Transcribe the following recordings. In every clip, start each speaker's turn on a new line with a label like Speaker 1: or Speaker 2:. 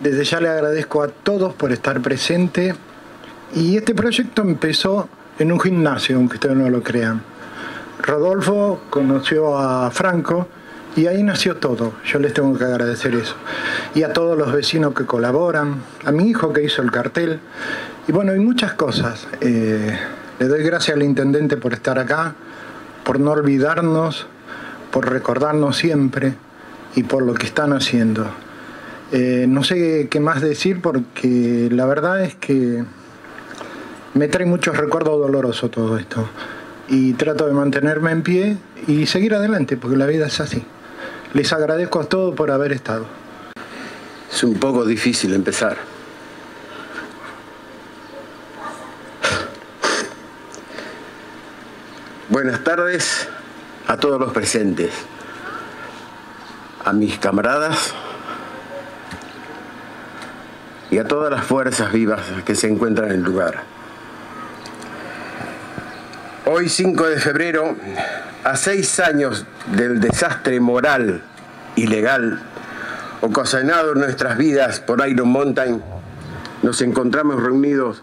Speaker 1: Desde ya le agradezco a todos por estar presente. Y este proyecto empezó en un gimnasio, aunque ustedes no lo crean. Rodolfo conoció a Franco y ahí nació todo. Yo les tengo que agradecer eso. Y a todos los vecinos que colaboran, a mi hijo que hizo el cartel. Y bueno, hay muchas cosas. Eh, le doy gracias al intendente por estar acá, por no olvidarnos, por recordarnos siempre y por lo que están haciendo. Eh, no sé qué más decir porque la verdad es que me trae muchos recuerdos dolorosos todo esto. Y trato de mantenerme en pie y seguir adelante porque la vida es así. Les agradezco a todos por haber estado.
Speaker 2: Es un poco difícil empezar. Buenas tardes a todos los presentes, a mis camaradas y a todas las fuerzas vivas que se encuentran en el lugar. Hoy 5 de febrero, a seis años del desastre moral y legal ocasionado en nuestras vidas por Iron Mountain, nos encontramos reunidos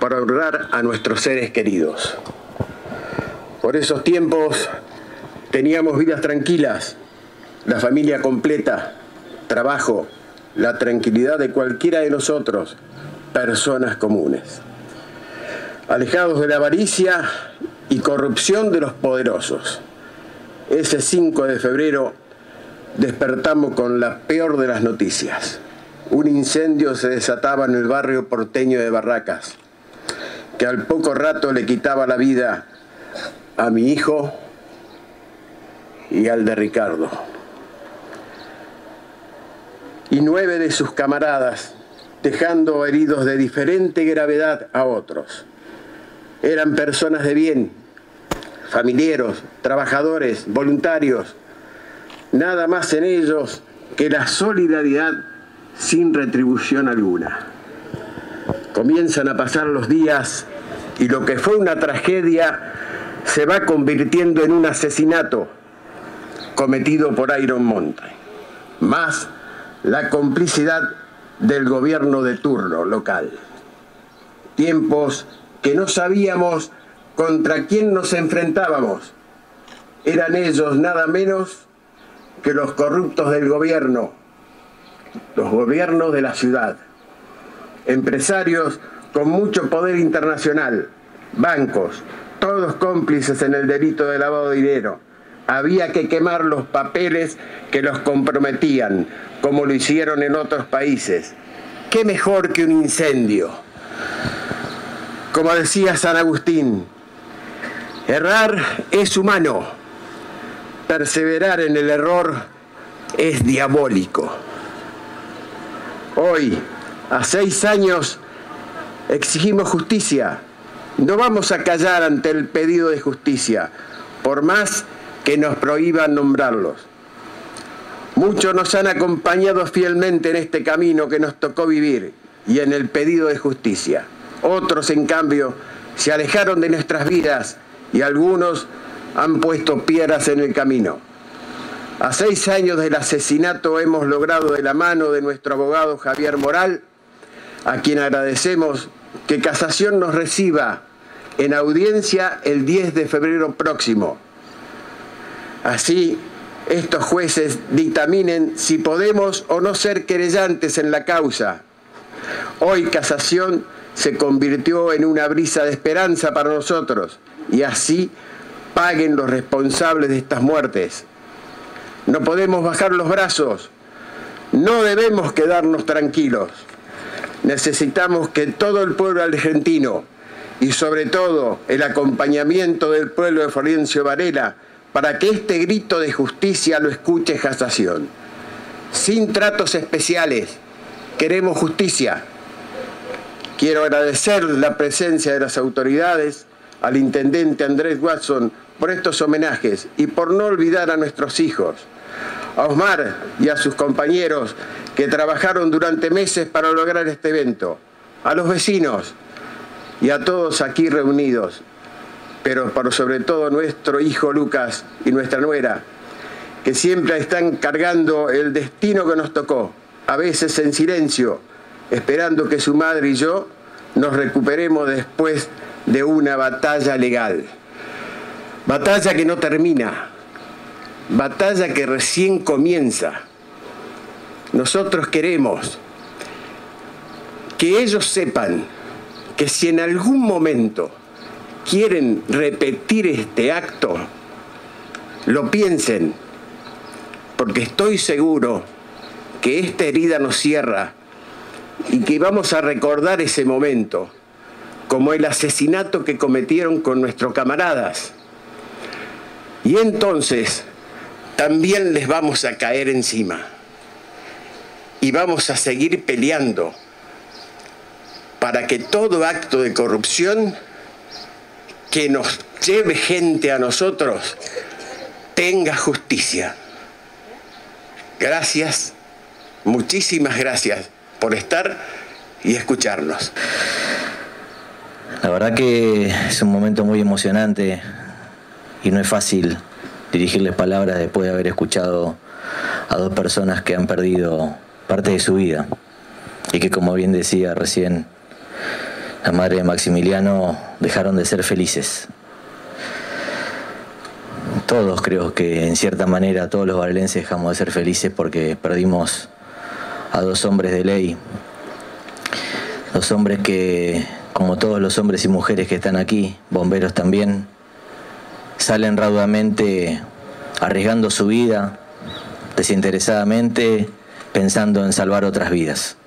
Speaker 2: para honrar a nuestros seres queridos. Por esos tiempos teníamos vidas tranquilas, la familia completa, trabajo, la tranquilidad de cualquiera de nosotros, personas comunes. Alejados de la avaricia y corrupción de los poderosos. Ese 5 de febrero despertamos con la peor de las noticias. Un incendio se desataba en el barrio porteño de Barracas, que al poco rato le quitaba la vida a mi hijo y al de Ricardo. Y nueve de sus camaradas, dejando heridos de diferente gravedad a otros. Eran personas de bien, familiares, trabajadores, voluntarios, nada más en ellos que la solidaridad sin retribución alguna. Comienzan a pasar los días y lo que fue una tragedia se va convirtiendo en un asesinato cometido por Iron Mountain, más la complicidad del gobierno de turno local. Tiempos que no sabíamos contra quién nos enfrentábamos. Eran ellos nada menos que los corruptos del gobierno, los gobiernos de la ciudad, empresarios con mucho poder internacional, bancos, todos cómplices en el delito de lavado de dinero. Había que quemar los papeles que los comprometían, como lo hicieron en otros países. ¿Qué mejor que un incendio? Como decía San Agustín, errar es humano, perseverar en el error es diabólico. Hoy, a seis años, exigimos justicia no vamos a callar ante el pedido de justicia, por más que nos prohíban nombrarlos. Muchos nos han acompañado fielmente en este camino que nos tocó vivir y en el pedido de justicia. Otros, en cambio, se alejaron de nuestras vidas y algunos han puesto piedras en el camino. A seis años del asesinato hemos logrado de la mano de nuestro abogado Javier Moral, a quien agradecemos que Casación nos reciba en audiencia el 10 de febrero próximo. Así, estos jueces dictaminen si podemos o no ser querellantes en la causa. Hoy casación se convirtió en una brisa de esperanza para nosotros y así paguen los responsables de estas muertes. No podemos bajar los brazos, no debemos quedarnos tranquilos. Necesitamos que todo el pueblo argentino y sobre todo el acompañamiento del pueblo de Florencio Varela para que este grito de justicia lo escuche Casación. Sin tratos especiales, queremos justicia. Quiero agradecer la presencia de las autoridades, al intendente Andrés Watson por estos homenajes y por no olvidar a nuestros hijos, a Osmar y a sus compañeros que trabajaron durante meses para lograr este evento, a los vecinos, y a todos aquí reunidos, pero sobre todo nuestro hijo Lucas y nuestra nuera, que siempre están cargando el destino que nos tocó, a veces en silencio, esperando que su madre y yo nos recuperemos después de una batalla legal. Batalla que no termina, batalla que recién comienza. Nosotros queremos que ellos sepan que si en algún momento quieren repetir este acto, lo piensen, porque estoy seguro que esta herida nos cierra y que vamos a recordar ese momento como el asesinato que cometieron con nuestros camaradas. Y entonces también les vamos a caer encima y vamos a seguir peleando para que todo acto de corrupción que nos lleve gente a nosotros tenga justicia. Gracias, muchísimas gracias por estar y escucharnos.
Speaker 3: La verdad que es un momento muy emocionante y no es fácil dirigirles palabras después de haber escuchado a dos personas que han perdido parte de su vida y que como bien decía recién la madre de Maximiliano dejaron de ser felices. Todos creo que en cierta manera todos los varelenses dejamos de ser felices porque perdimos a dos hombres de ley, dos hombres que, como todos los hombres y mujeres que están aquí, bomberos también, salen raudamente arriesgando su vida, desinteresadamente, pensando en salvar otras vidas.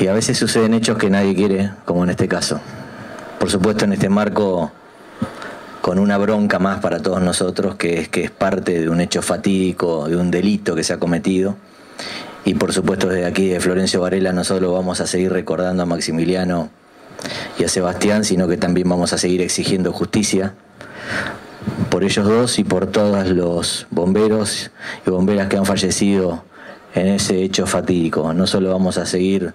Speaker 3: Y a veces suceden hechos que nadie quiere, como en este caso. Por supuesto, en este marco, con una bronca más para todos nosotros, que es que es parte de un hecho fatídico, de un delito que se ha cometido. Y por supuesto, desde aquí, de Florencio Varela, no solo vamos a seguir recordando a Maximiliano y a Sebastián, sino que también vamos a seguir exigiendo justicia por ellos dos y por todos los bomberos y bomberas que han fallecido en ese hecho fatídico. No solo vamos a seguir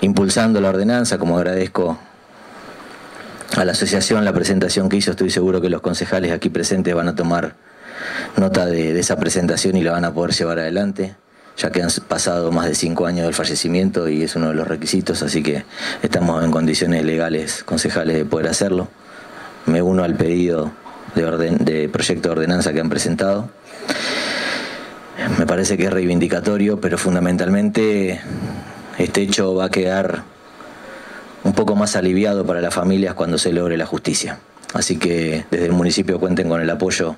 Speaker 3: impulsando la ordenanza, como agradezco a la asociación la presentación que hizo, estoy seguro que los concejales aquí presentes van a tomar nota de, esa presentación y la van a poder llevar adelante ya que han pasado más de cinco años del fallecimiento y es uno de los requisitos, así que estamos en condiciones legales, concejales, de poder hacerlo. Me uno al pedido de, orden, de proyecto de ordenanza que han presentado. Me parece que es reivindicatorio, pero fundamentalmente este hecho va a quedar un poco más aliviado para las familias cuando se logre la justicia. Así que desde el municipio cuenten con el apoyo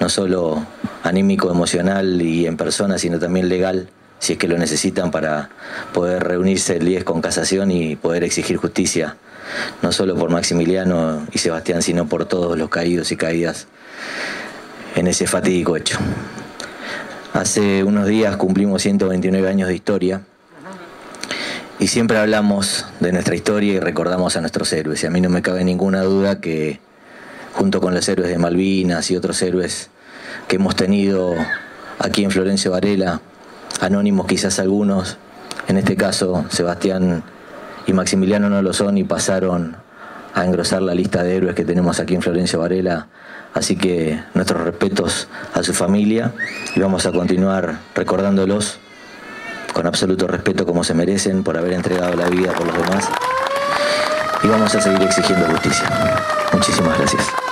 Speaker 3: no solo anímico, emocional y en persona, sino también legal, si es que lo necesitan para poder reunirse el 10 con casación y poder exigir justicia, no solo por Maximiliano y Sebastián, sino por todos los caídos y caídas en ese fatídico hecho. Hace unos días cumplimos 129 años de historia y siempre hablamos de nuestra historia y recordamos a nuestros héroes. Y a mí no me cabe ninguna duda que junto con los héroes de Malvinas y otros héroes que hemos tenido aquí en Florencio Varela, anónimos quizás algunos, en este caso Sebastián y Maximiliano no lo son y pasaron a engrosar la lista de héroes que tenemos aquí en Florencio Varela. Así que nuestros respetos a su familia y vamos a continuar recordándolos con absoluto respeto como se merecen por haber entregado la vida por los demás. Y vamos a seguir exigiendo justicia. Muchísimas gracias.